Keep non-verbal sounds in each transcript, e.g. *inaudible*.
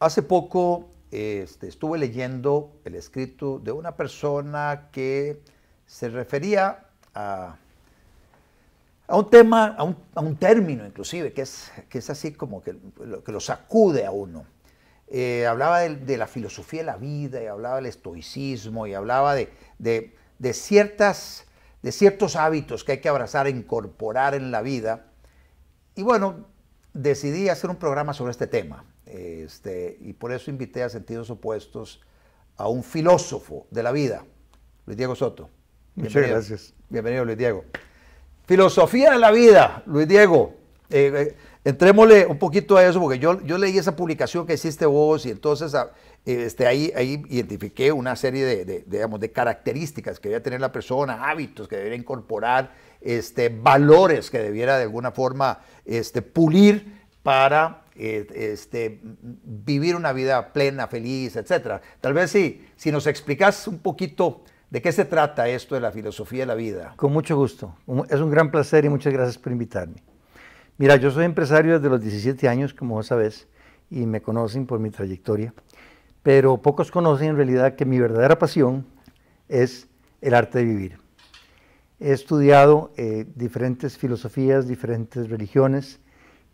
hace poco este, estuve leyendo el escrito de una persona que se refería a, un tema, a un, término inclusive, que es, que es así como que lo, sacude a uno. Eh, hablaba de, la filosofía de la vida, y hablaba del estoicismo, y hablaba de, de, de, ciertas, de ciertos hábitos que hay que abrazar e incorporar en la vida. Y bueno, decidí hacer un programa sobre este tema. Este, y por eso invité a Sentidos Opuestos a un filósofo de la vida, Luis Diego Soto. Muchas gracias. Bienvenido, Luis Diego. Filosofía de la vida, Luis Diego. Eh, eh, entrémosle un poquito a eso, porque yo, yo leí esa publicación que hiciste vos y entonces ah, este, ahí, ahí identifiqué una serie de, de, digamos, de características que debía tener la persona, hábitos que debería incorporar, este, valores que debiera de alguna forma este, pulir para este, vivir una vida plena, feliz, etc. Tal vez sí, si nos explicas un poquito de qué se trata esto de la filosofía de la vida. Con mucho gusto. Es un gran placer y muchas gracias por invitarme. Mira, yo soy empresario desde los 17 años, como vos sabés, y me conocen por mi trayectoria, pero pocos conocen en realidad que mi verdadera pasión es el arte de vivir. He estudiado eh, diferentes filosofías, diferentes religiones,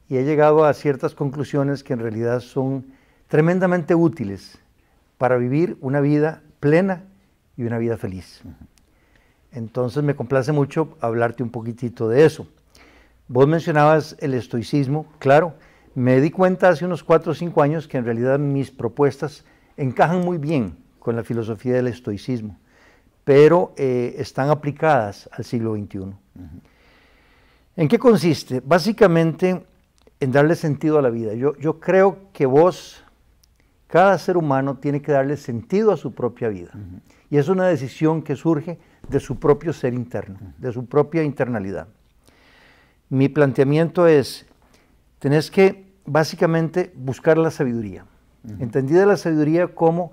y he llegado a ciertas conclusiones que en realidad son tremendamente útiles para vivir una vida plena y una vida feliz. Entonces me complace mucho hablarte un poquitito de eso. Vos mencionabas el estoicismo, claro, me di cuenta hace unos cuatro o cinco años que en realidad mis propuestas encajan muy bien con la filosofía del estoicismo, pero eh, están aplicadas al siglo XXI. ¿En qué consiste? Básicamente en darle sentido a la vida. Yo, yo creo que vos, cada ser humano tiene que darle sentido a su propia vida. Uh -huh. Y es una decisión que surge de su propio ser interno, uh -huh. de su propia internalidad. Mi planteamiento es, tenés que básicamente buscar la sabiduría. Uh -huh. Entendida la sabiduría como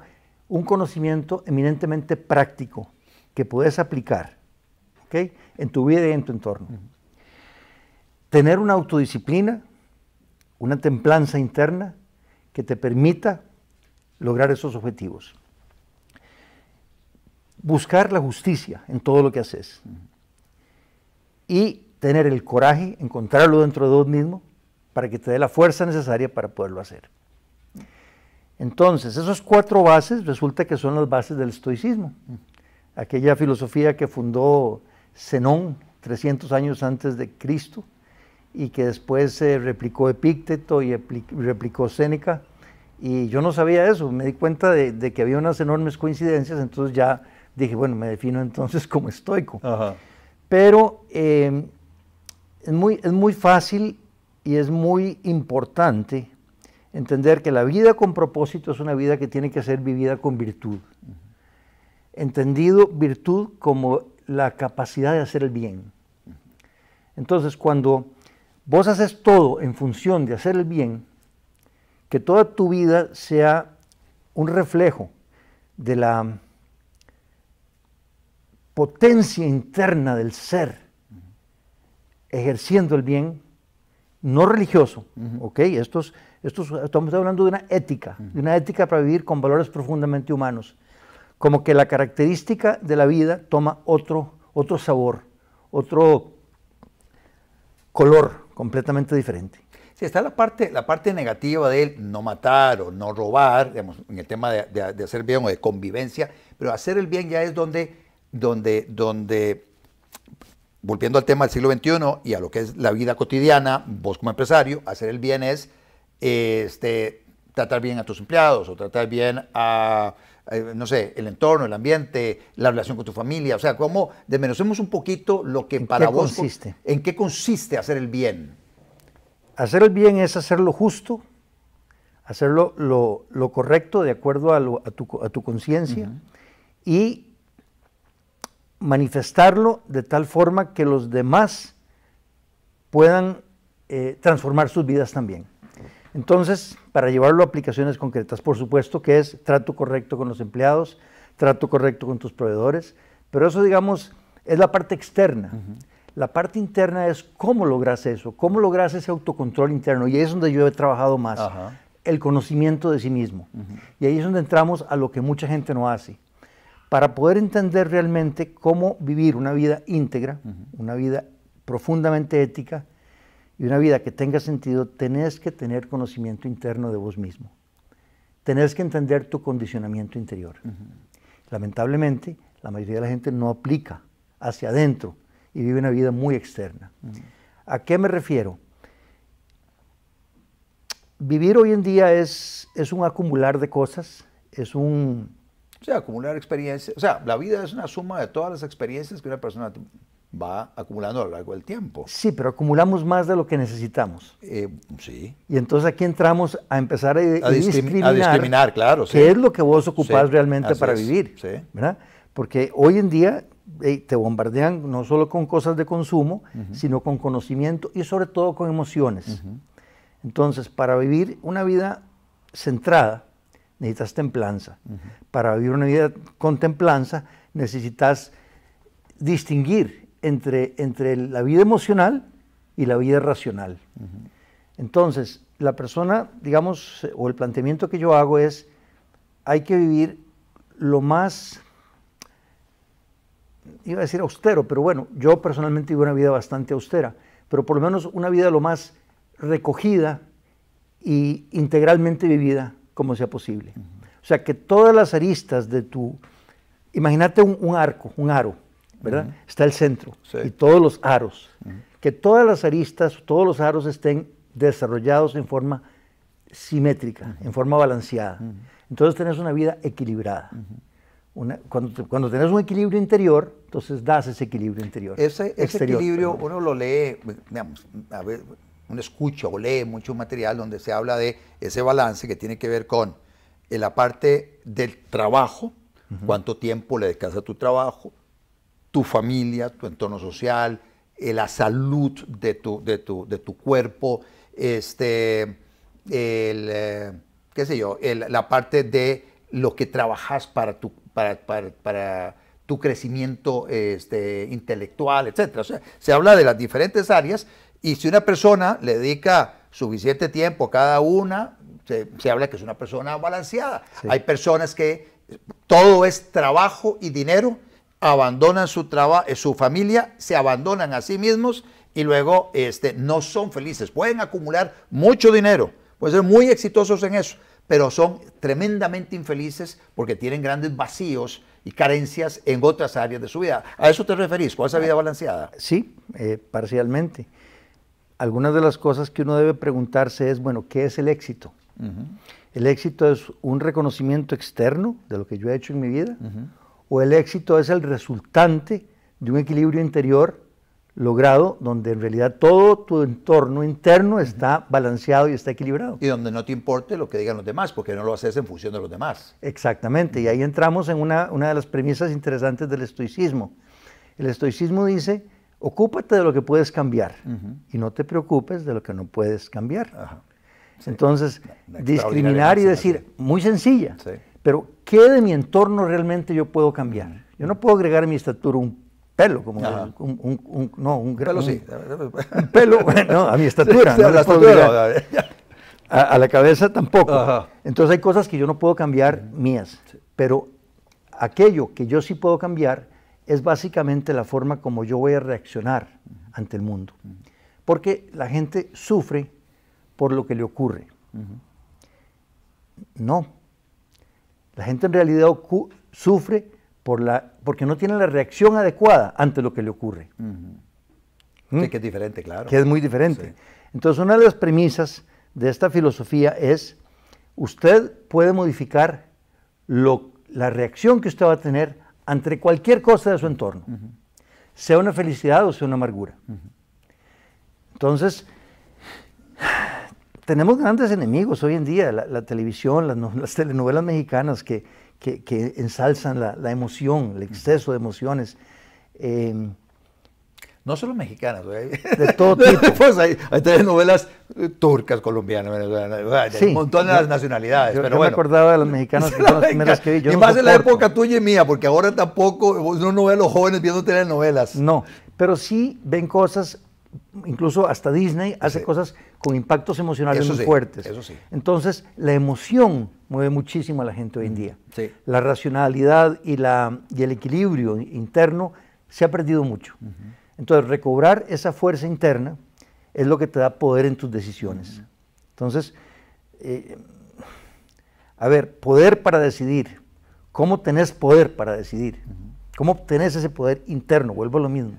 un conocimiento eminentemente práctico que puedes aplicar ¿okay? en tu vida y en tu entorno. Tener una autodisciplina, una templanza interna que te permita lograr esos objetivos. Buscar la justicia en todo lo que haces. Y tener el coraje, encontrarlo dentro de vos mismo, para que te dé la fuerza necesaria para poderlo hacer. Entonces, esas cuatro bases resulta que son las bases del estoicismo. Aquella filosofía que fundó Zenón 300 años antes de Cristo, y que después se replicó Epícteto y replicó Séneca. Y yo no sabía eso, me di cuenta de, de, que había unas enormes coincidencias, entonces ya dije, bueno, me defino entonces *laughs* como estoico. Ajá. Pero eh, es, muy, es muy fácil y es muy importante entender que la vida con propósito es una vida que tiene que ser vivida con virtud. Entendido virtud como la capacidad de hacer el bien. Entonces, cuando vos haces todo en función de hacer el bien, que toda tu vida sea un reflejo de la potencia interna del ser ejerciendo el bien, no religioso, uh -huh. ¿ok? Estos, estos, estamos hablando de una ética, uh -huh. de una ética para vivir con valores profundamente humanos. Como que la característica de la vida toma otro, otro sabor, otro color completamente diferente. Sí, está la parte, la parte negativa de no matar o no robar, digamos, en el tema de, de, de, hacer bien o de convivencia, pero hacer el bien ya es donde, donde, donde, volviendo al tema del siglo XXI y a lo que es la vida cotidiana, vos como empresario, hacer el bien es este, tratar bien a tus empleados o tratar bien a, no sé, el entorno, el ambiente, la relación con tu familia, o sea, cómo desmenuzemos un poquito lo que ¿En para qué vos... Consiste? ¿En qué consiste hacer el bien? Hacer el bien es hacer lo justo, hacerlo lo, lo correcto de acuerdo a, lo, a tu, a tu conciencia uh -huh. y manifestarlo de tal forma que los demás puedan eh, transformar sus vidas también. Entonces, para llevarlo a aplicaciones concretas, por supuesto que es trato correcto con los empleados, trato correcto con tus proveedores, pero eso, digamos, es la parte externa. Uh -huh. La parte interna es cómo logras eso, cómo logras ese autocontrol interno, y es donde yo he trabajado más. Uh -huh. el conocimiento de sí mismo. Y ahí es donde entramos a lo que mucha gente no hace. Para poder entender realmente cómo vivir una vida íntegra, una vida profundamente ética y una vida que tenga sentido, tenés que tener conocimiento interno de vos mismo. Tenés que entender tu condicionamiento interior. Lamentablemente, la mayoría de la gente no aplica hacia adentro y vive una vida muy externa. ¿A qué me refiero? Vivir hoy en día es, es un acumular de cosas, es un... O sea, acumular experiencias. O sea, la vida es una suma de todas las experiencias que una persona va acumulando a lo largo del tiempo. Sí, pero acumulamos más de lo que necesitamos. Eh, sí. Y entonces aquí entramos a empezar a, discriminar. A discriminar, claro. ¿Qué es lo que vos ocupás realmente para vivir? Sí. ¿verdad? Porque hoy en día te bombardean no solo con cosas de consumo, sino con conocimiento y sobre todo con emociones. Entonces, para vivir una vida centrada, necesitas templanza. Para vivir una vida con templanza, necesitas distinguir entre, entre la vida emocional y la vida racional. Entonces, la persona, digamos, o el planteamiento que yo hago es, hay que vivir lo más iba a decir austero, pero bueno, yo personalmente vivo una vida bastante austera, pero por lo menos una vida lo más recogida y integralmente vivida como sea posible. O sea, que todas las aristas de tu... Imagínate un, arco, un aro, ¿verdad? Está el centro y todos los aros. Que todas las aristas, todos los aros estén desarrollados en forma simétrica, en forma balanceada. Entonces tenés una vida equilibrada cuando, cuando tenés un equilibrio interior, entonces das ese equilibrio interior. Ese, equilibrio uno lo lee, digamos, a ver, uno escucha o lee mucho material donde se habla de ese balance que tiene que ver con la parte del trabajo, cuánto tiempo le dedicas a tu trabajo, tu familia, tu entorno social, eh, la salud de tu, de tu, de tu cuerpo, este, el, eh, qué sé yo, la parte de lo que trabajas para tu para, para, tu crecimiento este, intelectual, etc. O sea, se habla de las diferentes áreas y si una persona le dedica suficiente tiempo a cada una, se, habla que es una persona balanceada. Hay personas que todo es trabajo y dinero, abandonan su, trabajo, eh, su familia, se abandonan a sí mismos y luego este, no son felices. Pueden acumular mucho dinero, pueden ser muy exitosos en eso, pero son tremendamente infelices porque tienen grandes vacíos y carencias en otras áreas de su vida. ¿A eso te referís? ¿Cuál es esa vida balanceada? Sí, eh, parcialmente. Algunas de las cosas que uno debe preguntarse es, bueno, ¿qué es el éxito? ¿El éxito es un reconocimiento externo de lo que yo he hecho en mi vida? ¿O el éxito es el resultante de un equilibrio interior logrado donde en realidad todo tu entorno interno está balanceado y está equilibrado. Y donde no te importe lo que digan los demás, porque no lo haces en función de los demás. Exactamente, y ahí entramos en una, de las premisas interesantes del estoicismo. El estoicismo dice, ocúpate de lo que puedes cambiar y no te preocupes de lo que no puedes cambiar. Entonces, discriminar y decir, muy sencilla, pero ¿qué de mi entorno realmente yo puedo cambiar? Yo no puedo agregar a mi estatura un pelo, como un, un, no, un, pelo sí. Un pelo, bueno, a mi estatura. a, la cabeza tampoco. Entonces hay cosas que yo no puedo cambiar mías, pero aquello que yo sí puedo cambiar es básicamente la forma como yo voy a reaccionar ante el mundo. Porque la gente sufre por lo que le ocurre. No. La gente en realidad sufre por la, porque no tiene la reacción adecuada ante lo que le ocurre. ¿Mm? que es diferente, claro. Que es muy diferente. Entonces, una de las premisas de esta filosofía es, usted puede modificar lo, la reacción que usted va a tener ante cualquier cosa de su entorno, sea una felicidad o sea una amargura. Entonces, tenemos grandes enemigos hoy en día, la, televisión, *laughs* las telenovelas mexicanas que, que, ensalzan la, emoción, el exceso de emociones. Em, no solo mexicanas, de todo *laughs* tipo. pues hay, hay novelas eh, turcas, colombianas, venezolanas, un montón de las nacionalidades. pero yo me acordaba de las *laughs* mexicanas que son las primeras que vi. y más en la época tuya y mía, porque ahora tampoco uno no ve a los jóvenes viendo telenovelas. No, pero sí ven cosas incluso hasta Disney hace Sí. cosas con impactos emocionales Eso muy sí, fuertes. eso sí. Entonces, la emoción mueve muchísimo a la gente hoy en día. sí. La racionalidad y, la, y el equilibrio interno se ha perdido mucho. Entonces, recobrar esa fuerza interna es lo que te da poder en tus decisiones. Entonces, eh, a ver, poder para decidir. ¿Cómo tenés poder para decidir? ¿Cómo obtenés ese poder interno? Vuelvo a lo mismo.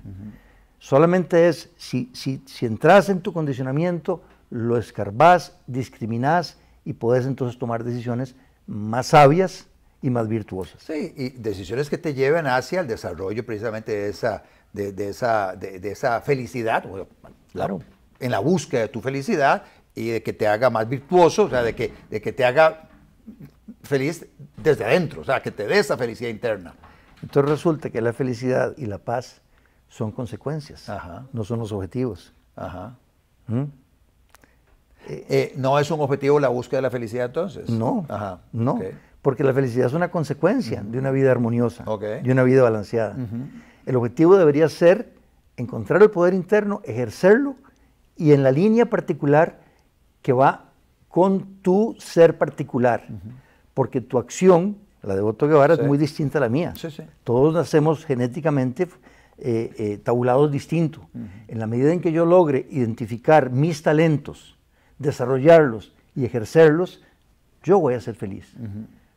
Solamente es si, si, si entras en tu condicionamiento, lo escarbás, discriminás y podés entonces tomar decisiones más sabias y más virtuosas. Sí, y decisiones que te lleven hacia el desarrollo precisamente de esa, de, de esa, de, de esa felicidad, o Claro. en la búsqueda de tu felicidad y de que te haga más virtuoso, o sea, de que, de que te haga feliz desde adentro, o sea, que te dé esa felicidad interna. Entonces resulta que la felicidad y la paz son consecuencias, Ajá. no son los objetivos. Ajá. ¿Mm? Eh, ¿No es un objetivo la búsqueda de la felicidad entonces? No, Ajá. no, porque la felicidad es una consecuencia de una vida armoniosa, de una vida balanceada. El objetivo debería ser encontrar el poder interno, ejercerlo y en la línea particular que va con tu ser particular, porque tu acción, la de Otto Guevara, Sí. es muy distinta a la mía. Sí, sí. Todos nacemos genéticamente eh, eh, tabulados distintos. En la medida en que yo logre identificar mis talentos, desarrollarlos y ejercerlos, yo voy a ser feliz,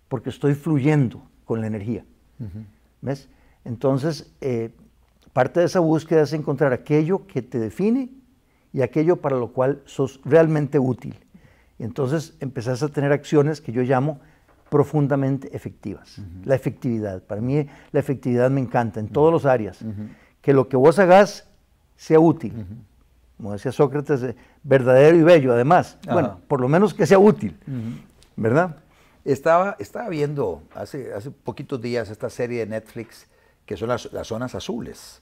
porque estoy fluyendo con la energía. ¿Ves? Entonces, eh, parte de esa búsqueda es encontrar aquello que te define y aquello para lo cual sos realmente útil. Y entonces empezás a tener acciones que yo llamo profundamente efectivas. La efectividad. Para mí la efectividad me encanta en todas las áreas. Que lo que vos hagas sea útil. Como decía Sócrates, eh, verdadero y bello además. Bueno, por lo menos que sea útil. ¿Verdad? Estaba, estaba viendo hace, hace poquitos días esta serie de Netflix que son las, las zonas azules,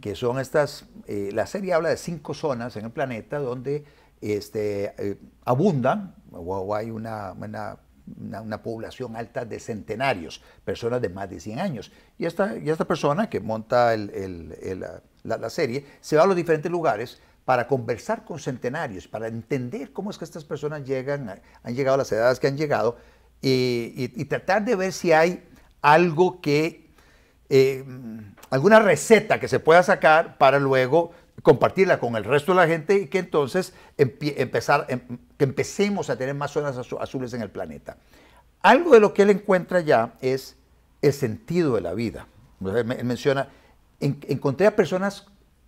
que son estas, eh, la serie habla de cinco zonas en el planeta donde este, eh, abundan o, o hay una, una, una- una población alta de centenarios, personas de más de 100 años. Y esta, y esta persona que monta la, serie se va a los diferentes lugares para conversar con centenarios, para entender cómo es que estas personas llegan, han llegado a las edades que han llegado y tratar de ver si hay algo que, eh, alguna receta que se pueda sacar para luego compartirla con el resto de la gente y que entonces empezar, em- que empecemos a tener más zonas azu- azules en el planeta. Algo de lo que él encuentra ya es el sentido de la vida. Él me- él menciona, en- encontré a personas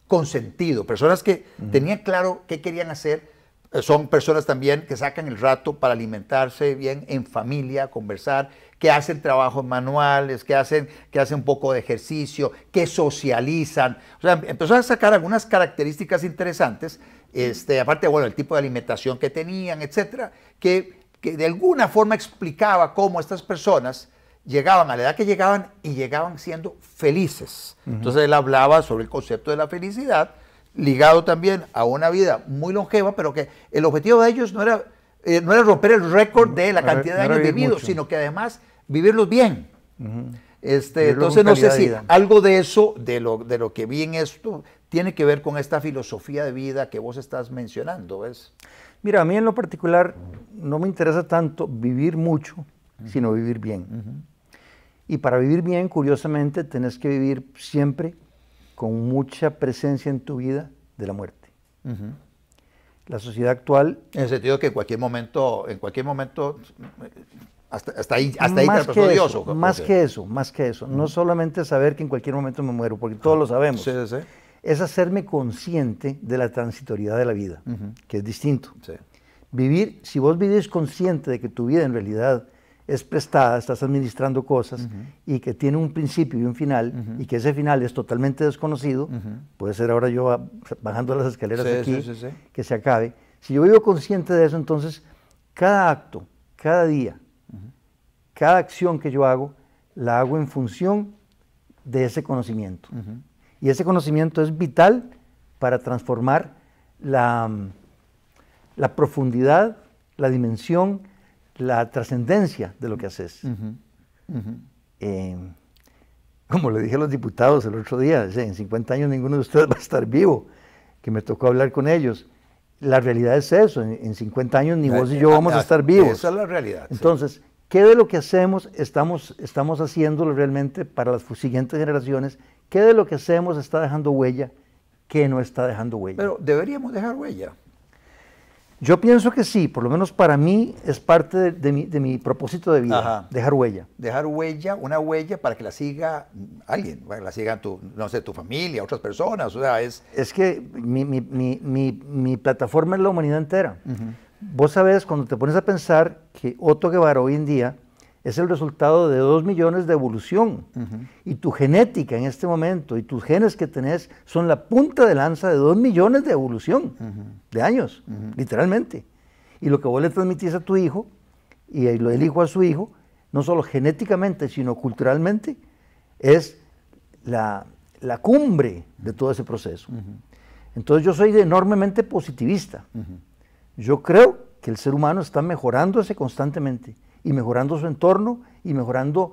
con sentido, personas que tenían claro qué querían hacer. Eh, Son personas también que sacan el rato para alimentarse bien en familia, conversar, que hacen trabajos manuales, que hacen, que hacen un poco de ejercicio, que socializan. O sea, empezó a sacar algunas características interesantes, este, aparte, bueno, el tipo de alimentación que tenían, etcétera, que, que de alguna forma explicaba cómo estas personas llegaban a la edad que llegaban y llegaban siendo felices. Entonces él hablaba sobre el concepto de la felicidad, ligado también a una vida muy longeva, pero que el objetivo de ellos no era, eh, no era romper el récord de la cantidad de años vividos, sino que además vivirlos bien. Este, Vivirlo entonces con no sé si algo de eso, de lo, de lo que vi en esto, tiene que ver con esta filosofía de vida que vos estás mencionando, ¿ves? Mira, a mí en lo particular no me interesa tanto vivir mucho, sino vivir bien. Y para vivir bien, curiosamente, tenés que vivir siempre con mucha presencia en tu vida de la muerte. La sociedad actual En el sentido que en cualquier momento, en cualquier momento, hasta, hasta ahí, hasta ahí te eso, Dios. ¿o? más que eso, más que eso. No solamente saber que en cualquier momento me muero, porque todos lo sabemos. Sí, sí, sí. Es hacerme consciente de la transitoriedad de la vida, que es distinto. Vivir, si vos vivís consciente de que tu vida en realidad es prestada, estás administrando cosas y que tiene un principio y un final y que ese final es totalmente desconocido, puede ser ahora yo ba- bajando las escaleras Sí, aquí, sí, sí, sí. que se acabe. Si yo vivo consciente de eso, entonces cada acto, cada día, cada acción que yo hago, la hago en función de ese conocimiento. Y ese conocimiento es vital para transformar la, la profundidad, la dimensión, la trascendencia de lo que haces. Eh, como le dije a los diputados el otro día, en 50 años ninguno de ustedes *laughs* va a estar vivo. que me tocó hablar con ellos, la realidad es eso, en, 50 años ni vos y yo vamos a estar vivos. Esa es la realidad. Entonces, ¿qué de lo que hacemos estamos, estamos haciéndolo realmente para las siguientes generaciones? ¿Qué de lo que hacemos está dejando huella? ¿Qué no está dejando huella? Pero deberíamos dejar huella. Yo pienso que sí, por lo menos para mí es parte de, mi, propósito de vida, dejar huella. Dejar huella, una huella para que la siga alguien, para que la siga tu, no sé, tu familia, otras personas, o sea, es... Es que mi, plataforma es la humanidad entera. Vos sabés, cuando te pones a pensar que Otto Guevara hoy en día es el resultado de dos millones de evolución. Y tu genética en este momento y tus genes que tenés son la punta de lanza de dos millones de evolución, de años, literalmente. Y lo que vos le transmitís a tu hijo, y lo del hijo a su hijo, no solo genéticamente, sino culturalmente, es la, cumbre de todo ese proceso. Entonces yo soy enormemente positivista. Yo creo que el ser humano está mejorándose constantemente y mejorando su entorno y mejorando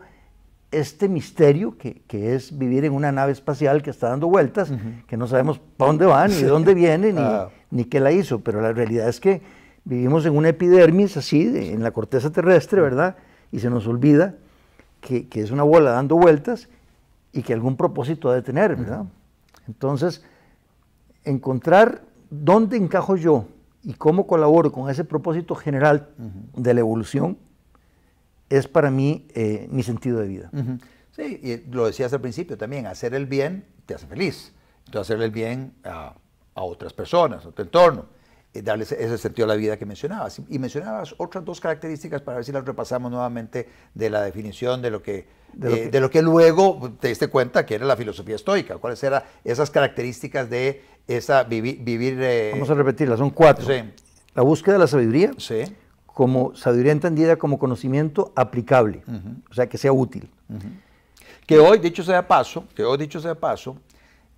este misterio que, es vivir en una nave espacial que está dando vueltas, que no sabemos para dónde va, ni de dónde viene, ni, ah. ni, qué la hizo, pero la realidad es que vivimos en una epidermis así, en la corteza terrestre, ¿verdad? Y se nos olvida que, es una bola dando vueltas y que algún propósito ha de tener, ¿verdad? Entonces, encontrar dónde encajo yo y cómo colaboro con ese propósito general de la evolución, es para mí eh, mi sentido de vida. Sí, y lo decías al principio también, hacer el bien te hace feliz. Entonces, hacerle el bien a, otras personas, a tu entorno, y darle ese, sentido a la vida que mencionabas. Y mencionabas otras dos características para ver si las repasamos nuevamente de la definición de lo que, de lo, eh, que... luego te diste cuenta que era la filosofía estoica. ¿Cuáles eran esas características de esa vivir... Eh, Vamos a repetirlas, son cuatro. Sí. La búsqueda de la sabiduría. Sí como sabiduría entendida como conocimiento aplicable, o sea, que sea útil. Que hoy, dicho sea paso, que hoy, dicho sea paso,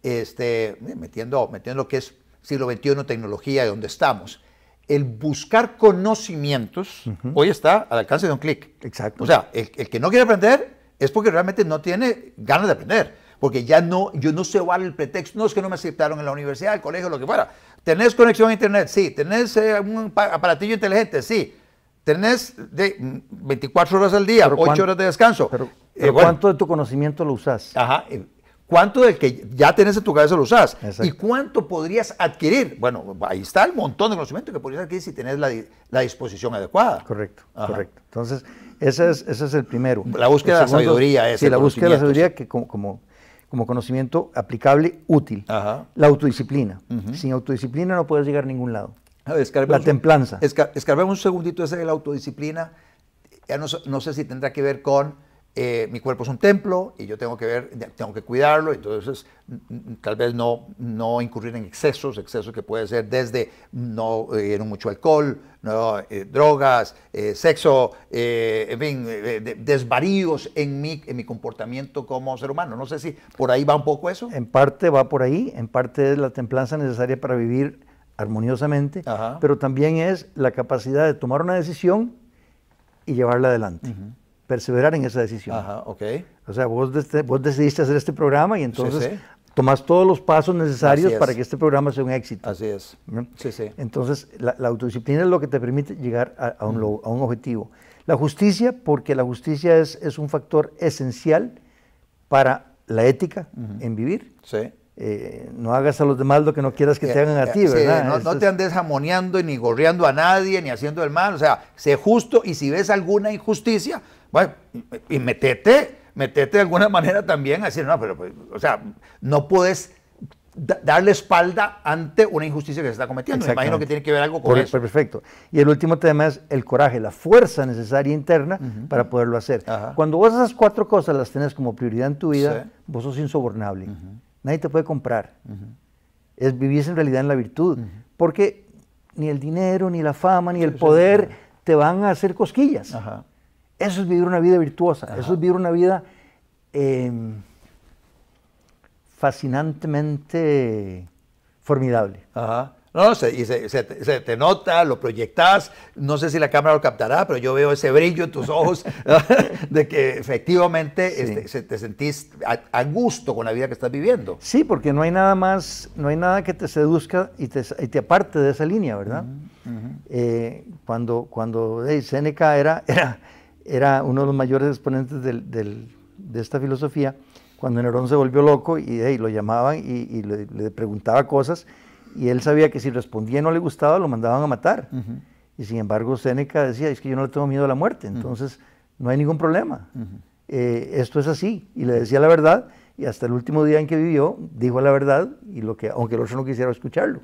este, metiendo, metiendo lo que es siglo XXI, tecnología, de donde estamos, el buscar conocimientos hoy está al alcance de un clic. Exacto. O sea, el, que no quiere aprender es porque realmente no tiene ganas de aprender. Porque ya no, yo no sé vale el pretexto, no es que no me aceptaron en la universidad, el colegio, lo que fuera. ¿Tenés conexión a internet? Sí. ¿Tenés eh, un aparatillo inteligente? Sí tenés de 24 horas al día, 8 horas de descanso. Pero, eh, ¿cuánto de tu conocimiento lo usás? Ajá. Eh, ¿Cuánto del que ya tenés en tu cabeza lo usás? ¿Y cuánto podrías adquirir? Bueno, ahí está el montón de conocimiento que podrías adquirir si tenés la, disposición adecuada. Correcto, correcto. Entonces, ese es, ese es el primero. La búsqueda de la sabiduría es Sí, la búsqueda de la sabiduría que como, como, conocimiento aplicable, útil. Ajá. La autodisciplina. Sin autodisciplina no puedes llegar a ningún lado la templanza. escarbemos un segundito ese de la autodisciplina. Ya no, no sé si tendrá que ver con eh, mi cuerpo es un templo y yo tengo que ver, tengo que cuidarlo, entonces tal vez no, no incurrir en excesos, excesos que puede ser desde no eh, mucho alcohol, no, eh, drogas, sexo, en fin, desvaríos en mi, en mi comportamiento como ser humano. No sé si por ahí va un poco eso. En parte va por ahí, en parte es la templanza necesaria para vivir armoniosamente, pero también es la capacidad de tomar una decisión y llevarla adelante. Perseverar en esa decisión. Ajá, O sea, vos, vos, decidiste hacer este programa y entonces tomás todos los pasos necesarios para que este programa sea un éxito. Así es. Sí, sí. Entonces, la, autodisciplina es lo que te permite llegar a, un, a, un, objetivo. La justicia, porque la justicia es, es un factor esencial para la ética en vivir. Sí. Eh, no hagas a los demás lo que no quieras que te hagan a ti, ¿verdad? no, te andes jamoneando ni gorreando a nadie, ni haciendo el mal. O sea, sé justo y si ves alguna injusticia, bueno, y metete, metete de alguna manera también a decir, no, pero, pues, o sea, no puedes darle espalda ante una injusticia que se está cometiendo. Me imagino que tiene que ver algo con eso. Perfecto. Y el último tema es el coraje, la fuerza necesaria interna para poderlo hacer. Cuando vos esas cuatro cosas las tenés como prioridad en tu vida, vos sos insobornable. Nadie te puede comprar. Es vivir en realidad en la virtud. Porque ni el dinero, ni la fama, ni el poder te van a hacer cosquillas. Eso es vivir una vida virtuosa. Eso es vivir una vida em, fascinantemente formidable. Ajá. No, se, y se, se te- se te nota, lo proyectas, no sé si la cámara lo captará, pero yo veo ese brillo en tus ojos *laughs* *laughs* de que efectivamente Sí. este, se- te sentís a, a gusto con la vida que estás viviendo. Sí, porque no hay nada más, no hay nada que te seduzca y te, y te aparte de esa línea, ¿verdad? Eh, cuando cuando hey, Séneca era, era, era uno de los mayores exponentes del- del- de esta filosofía, cuando Nerón se volvió loco y hey, lo llamaban y, y le, le preguntaba cosas, y él sabía que si respondía y no le gustaba, lo mandaban a matar. Y sin embargo, Séneca decía, es que yo no le tengo miedo a la muerte, entonces no hay ningún problema. Eh, esto es así. Y le decía la verdad, y hasta el último día en que vivió, dijo la verdad, y lo que, aunque el otro no quisiera escucharlo,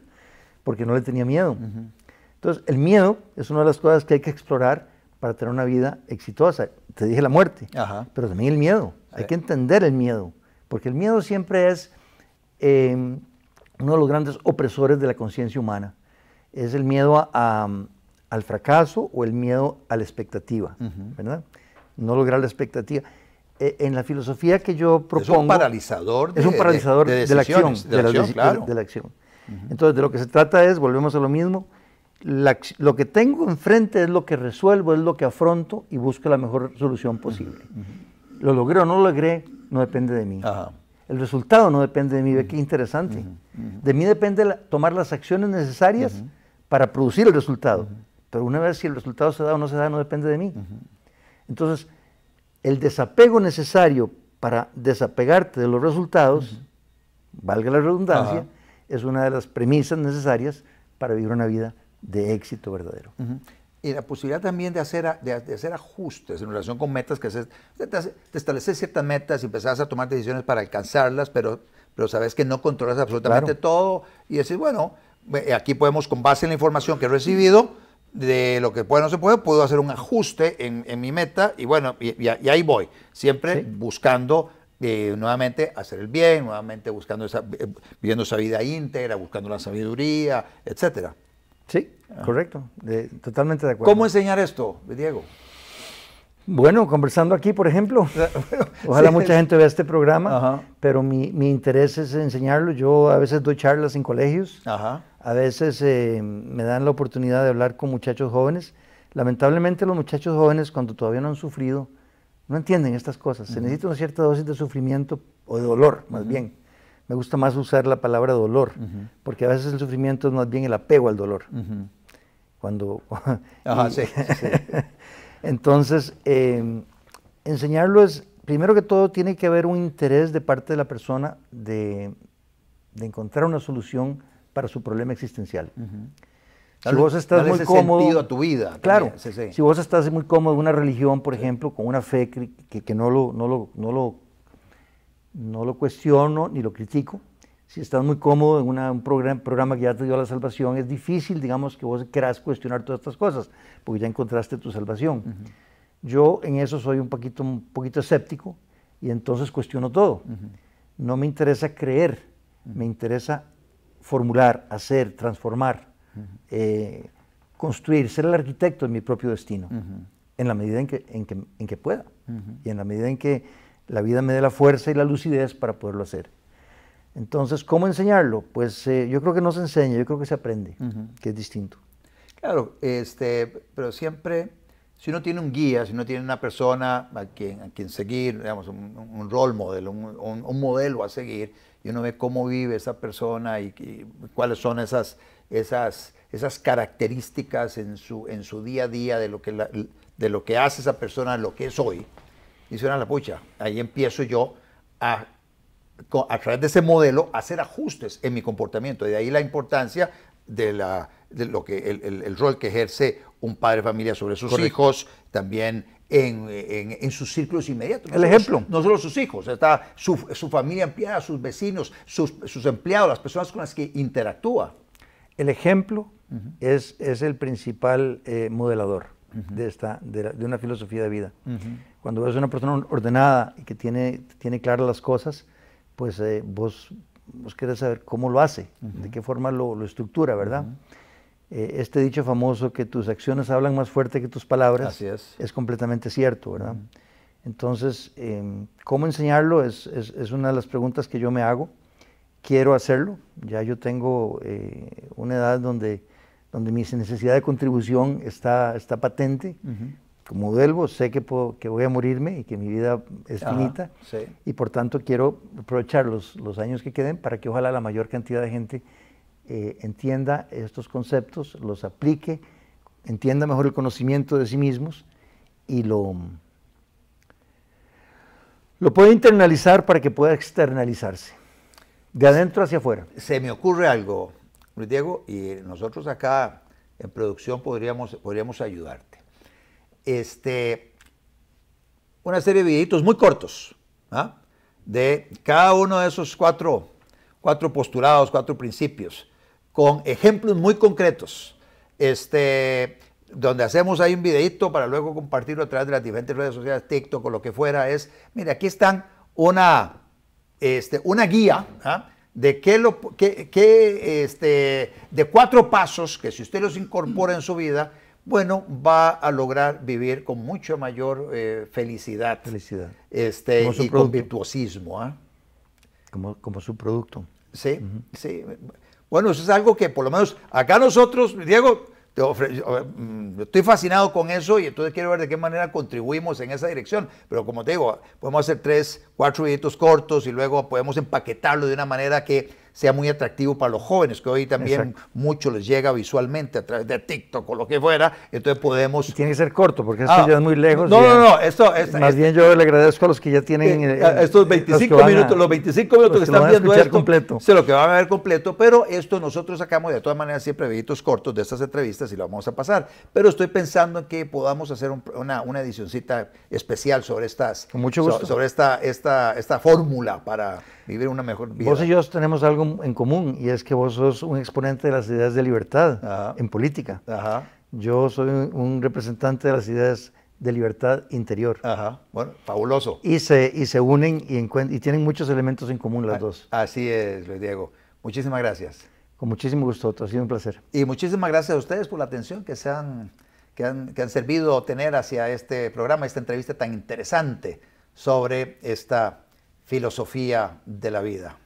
porque no le tenía miedo. Entonces, el miedo es una de las cosas que hay que explorar para tener una vida exitosa. Te dije la muerte, Ajá. pero también el miedo. Hay que entender el miedo, porque el miedo siempre es eh, uno de los grandes opresores de la conciencia humana. Es el miedo a- a, al fracaso o el miedo a la expectativa, ¿verdad? No lograr la expectativa. Eh, en la filosofía que yo propongo... es un paralizador de, Es un paralizador de, de, la acción. de la acción, deci- claro. de- de la acción. Entonces, de lo que se trata es, volvemos a lo mismo, la lo que tengo enfrente es lo que resuelvo, es lo que afronto y busco la mejor solución posible. Lo logré o no lo logré, no depende de mí. Ajá. El resultado no depende de mí, ve qué interesante. De mí depende la- tomar las acciones necesarias para producir el resultado. Pero una vez si el resultado se da o no se da, no depende de mí. Entonces, el desapego necesario para desapegarte de los resultados, valga la redundancia, es una de las premisas necesarias para vivir una vida de éxito verdadero. Y la posibilidad también de hacer, a- de, de hacer ajustes en relación con metas que haces, te, estableces ciertas metas y empezás a tomar decisiones para alcanzarlas, pero, pero sabes que no controlas absolutamente Claro. todo y decir, bueno, aquí podemos, con base en la información que he recibido, de lo que puede o no se puede, puedo hacer un ajuste en, en mi meta y bueno, y, y- y ahí voy, siempre Sí. buscando eh, nuevamente hacer el bien, nuevamente buscando esa, eh, viviendo esa vida íntegra, buscando la sabiduría, etcétera. Sí, correcto, de- totalmente de acuerdo. ¿Cómo enseñar esto, Diego? Bueno, conversando aquí, por ejemplo. *laughs* Ojalá Sí. mucha gente vea este programa, Ajá. pero mi, mi interés es enseñarlo. Yo a veces doy charlas en colegios, Ajá. a veces eh, me dan la oportunidad de hablar con muchachos jóvenes. Lamentablemente los muchachos jóvenes, cuando todavía no han sufrido, no entienden estas cosas. Se necesita una cierta dosis de sufrimiento o de dolor, más bien. Me gusta más usar la palabra dolor, porque a veces el sufrimiento es más bien el apego al dolor. Cuando... *laughs* Ajá, y- sí, *laughs* sí. Entonces, eh, enseñarlo es, primero que todo, tiene que haber un interés de parte de la persona de, de encontrar una solución para su problema existencial. Si vos estás muy cómodo, a tu vida. claro, también, sí, sí. si vos estás muy cómodo en una religión, por ejemplo, con una fe que, que- que no, lo, no, lo, no, lo, no lo cuestiono ni lo critico, si estás muy cómodo en una- un programa, programa que ya te dio la salvación, es difícil, digamos, que vos quieras cuestionar todas estas cosas, porque ya encontraste tu salvación. Yo en eso soy un poquito, un poquito escéptico y entonces cuestiono todo. No me interesa creer, me interesa formular, hacer, transformar, eh, construir, ser el arquitecto de mi propio destino, en la medida en que, en que, en que pueda y en la medida en que la vida me dé la fuerza y la lucidez para poderlo hacer. Entonces, ¿cómo enseñarlo? Pues eh, yo creo que no se enseña, yo creo que se aprende, que es distinto. Claro, este, pero siempre, si uno tiene un guía, si uno tiene una persona a quien, a quien seguir, digamos, un, un role model, un, un- un modelo a seguir, y uno ve cómo vive esa persona y, y cuáles son esas, esas, esas características en su, en su día a día de lo, que la- de lo que hace esa persona, lo que es hoy, y suena la pucha, ahí empiezo yo a a través de ese modelo hacer ajustes en mi comportamiento. De ahí la importancia de, la, de lo que el, el- el rol que ejerce un padre de familia sobre sus Correcto. hijos, también en, en- en sus círculos inmediatos. No El solo- ejemplo. No solo sus hijos, está su, su familia ampliada, sus vecinos, sus, sus empleados, las personas con las que interactúa. El ejemplo es, es el principal eh, modelador de, esta, de, la- de una filosofía de vida. Cuando ves una persona ordenada y que tiene, tiene claras las cosas, pues eh, vos, vos querés saber cómo lo hace, de qué forma lo, lo estructura, ¿verdad? Eh, este dicho famoso que tus acciones hablan más fuerte que tus palabras Así es. completamente cierto, ¿verdad? Entonces, em, ¿cómo enseñarlo? Es, es- es una de las preguntas que yo me hago. quiero hacerlo. Ya yo tengo eh, una edad donde, donde mi necesidad de contribución está, está patente. Como vuelvo, sé que, que voy a morirme y que mi vida es finita. Y por tanto quiero aprovechar los, los, años que queden para que ojalá la mayor cantidad de gente eh, entienda estos conceptos, los aplique, entienda mejor el conocimiento de sí mismos y lo, lo puede internalizar para que pueda externalizarse. De adentro hacia afuera. Se me ocurre algo, Luis Diego, y nosotros acá en producción podríamos, podríamos ayudarte. Este, una serie de videitos muy cortos, ¿ah? de cada uno de esos cuatro, cuatro postulados, cuatro principios, con ejemplos muy concretos, este, donde hacemos ahí un videito para luego compartirlo a través de las diferentes redes sociales, TikTok o lo que fuera, es, mire, aquí están una este, una guía ¿ah? de, qué lo, este, de cuatro pasos que si usted los incorpora en su vida, bueno, va a lograr vivir con mucho mayor eh, felicidad, felicidad. Este, y con virtuosismo. ¿ah? Como, como su producto. Sí, sí. Bueno, eso es algo que por lo menos acá nosotros, Diego, Mm, estoy fascinado con eso y entonces quiero ver de qué manera contribuimos en esa dirección. Pero como te digo, podemos hacer tres, cuatro videitos cortos y luego podemos empaquetarlo de una manera que sea muy atractivo para los jóvenes, que hoy también mucho les llega visualmente a través de TikTok o lo que fuera, entonces podemos... tiene que ser corto, porque esto ah, ya es muy lejos. No, no, no, esto... Más bien yo le agradezco a los que ya tienen... Eh, eh, estos 25 minutos, los 25 minutos que, están viendo esto, completo. sé lo que van a ver completo, pero esto nosotros sacamos de todas maneras siempre videitos cortos de estas entrevistas y lo vamos a pasar. Pero estoy pensando en que podamos hacer una, una edicioncita especial sobre estas... Con mucho gusto. sobre esta, esta, esta fórmula para vivir una mejor vida. Vos y yo tenemos algo en común y es que vos sos un exponente de las ideas de libertad en política. Yo soy un representante de las ideas de libertad interior. Bueno, fabuloso. Y se, y se unen y, y tienen muchos elementos en común las dos. Así es, Luis Diego. Muchísimas gracias. Con muchísimo gusto, ha sido un placer. Y muchísimas gracias a ustedes por la atención que, se han, que, han, que han servido tener hacia este programa, esta entrevista tan interesante sobre esta filosofía de la vida.